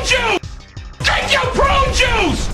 prune juice! Drink your prune juice!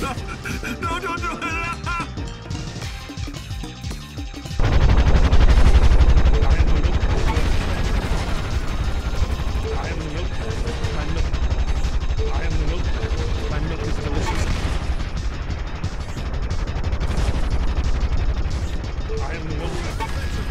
No, don't do it! I am the milk.